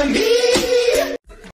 enemy.